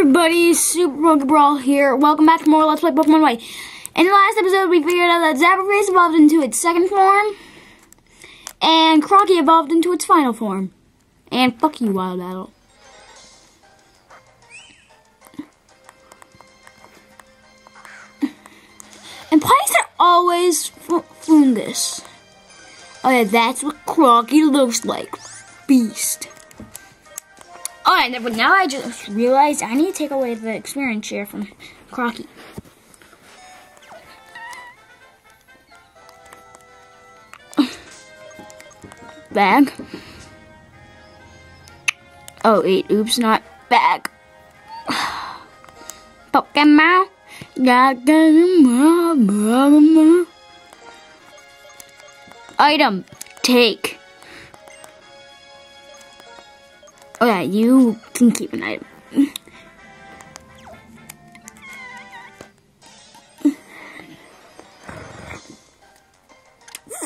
everybody, Super Pokeball Brawl here. Welcome back to more Let's Play Pokemon White. In the last episode, we figured out that Zapperface evolved into its second form, and Crocky evolved into its final form. And fuck you, Wild Battle. And why are always fungus? Oh yeah, that's what Crocky looks like. Beast. Oh, Alright, but now I just realized I need to take away the experience share from Crocky. Bag. Oh, wait, oops, not bag. Pokemon. Item. Take. Yeah, you can keep an item.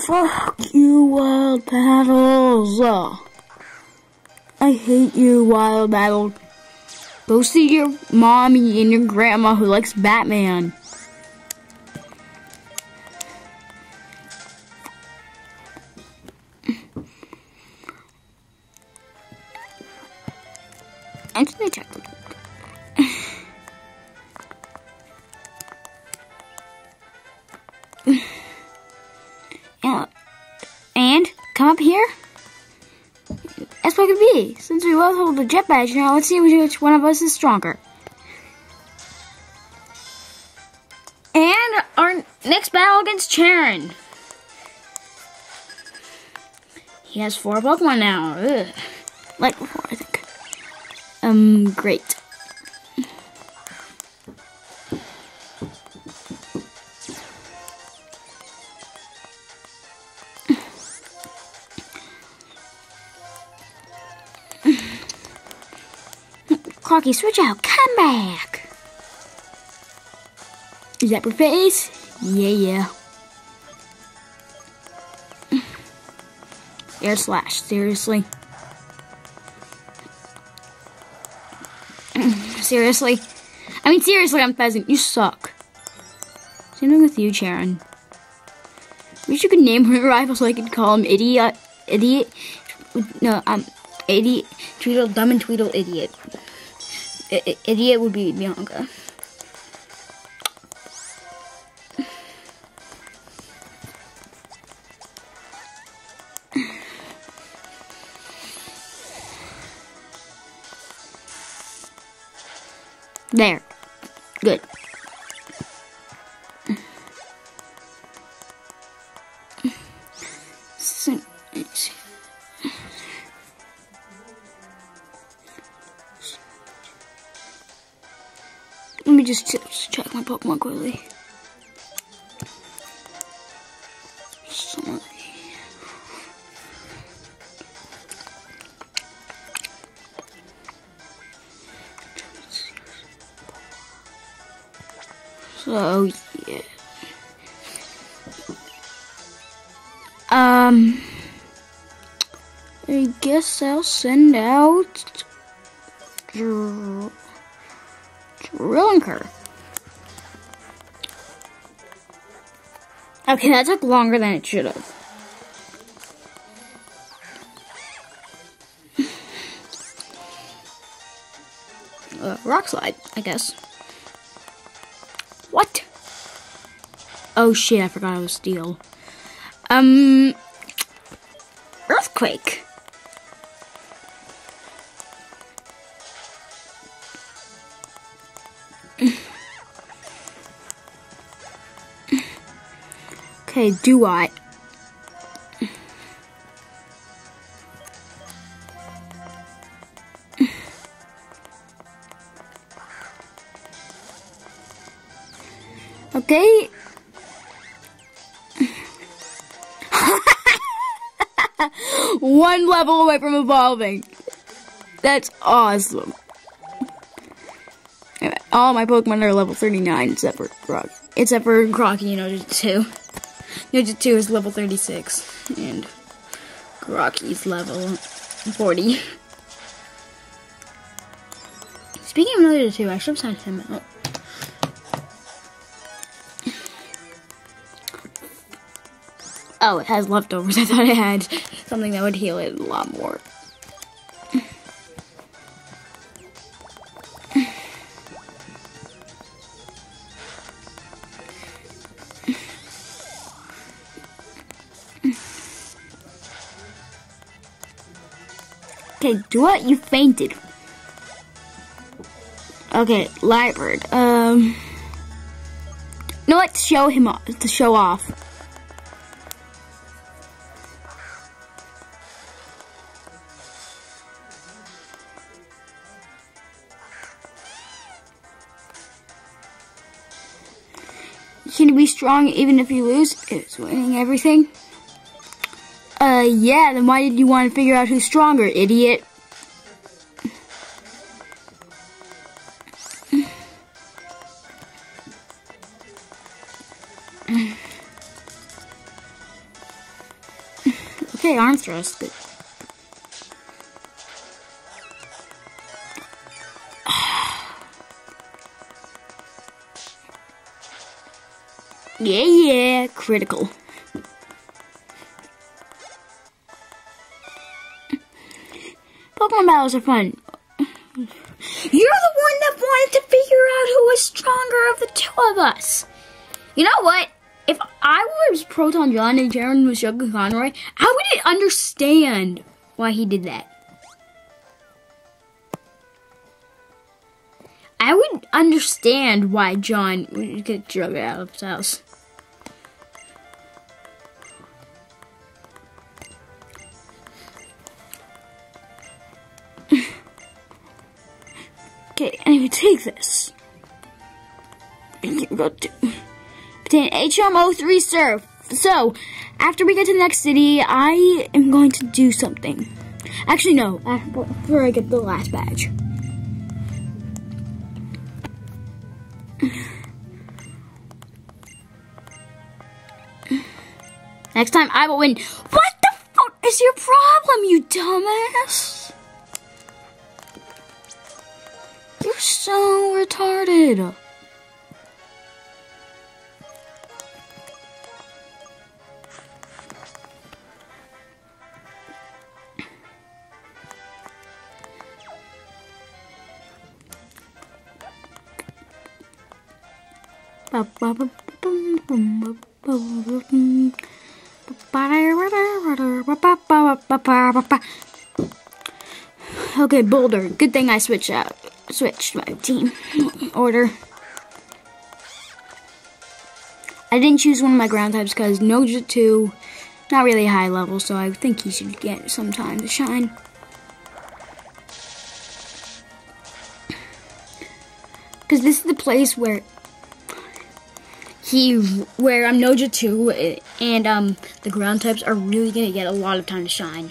Fuck you, Wild Battles. I hate you, Wild Battle. Go see your mommy and your grandma who likes Batman. Actually, check. yeah. And come up here. That's what it could be. Since we both hold the jet badge now, let's see which one of us is stronger. And our next battle against Cheren. He has four Pokemon now. Ugh. Like before, I think. Um, great. Crocky, switch out. Come back. Is that your face? Yeah, yeah. Air slash, seriously. Seriously. I mean, seriously, Unfezant. You suck. Same thing with you, Cheren. Wish you could name her rival so I could call him idiot. Idiot. No, um, idiot. Tweedle, dumb and Tweedle, idiot. I idiot would be Bianca. There. Good. Let me just check my Pokemon quickly. So, yeah. Um, I guess I'll send out Dr Drillinker. Okay, that took longer than it should have. Uh, rock slide, I guess. What? Oh shit, I forgot I was steel. Um, earthquake. okay, do I? Okay. One level away from evolving. That's awesome. All my Pokemon are level 39 except for Croc. Except for Crocky, you know, 2. Ninja 2 is level 36. And Crocky's level 40. Speaking didn't even know there were two. I should have sent him out. Oh, it has leftovers. I thought it had something that would heal it a lot more. Okay, do what? You fainted. Okay, Lightbird. Um, no, let's show him off, to show off. Can you be strong even if you lose? It's winning everything. Uh, yeah, then why did you want to figure out who's stronger, idiot? okay, arm thrust. Good. Yeah, yeah, critical. Pokemon battles are fun. You're the one that wanted to figure out who was stronger of the two of us. You know what? If I was Proton John and Jaron was Sugar Conroy, I wouldn't understand why he did that. I would understand why John would get drugged out of his house. Okay, and anyway, take this. you Go to obtain HMO3 Surf. So, after we get to the next city, I am going to do something. Actually, no, uh, before I get the last badge. Next time I will win. What the fuck is your problem, you dumbass? So retarded. Okay, Boulder. Good thing I switched out switched my team order. I didn't choose one of my ground types because Noja 2, not really high level, so I think he should get some time to shine. Because this is the place where he, where I'm Noja 2, and um, the ground types are really going to get a lot of time to shine.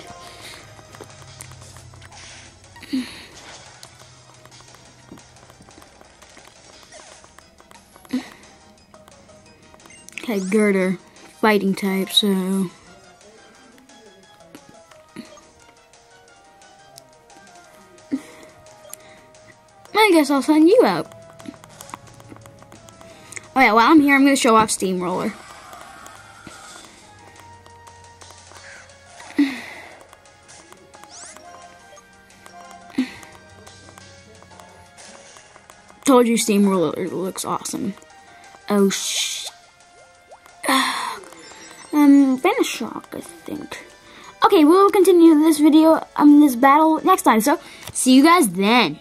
Okay, Girder, fighting type, so... I guess I'll send you out. Oh yeah, while I'm here, I'm to show off Steamroller. Told you Steamroller looks awesome. Oh, sh um, Venoshock, I think. Okay, we'll continue this video, um, this battle next time, so see you guys then.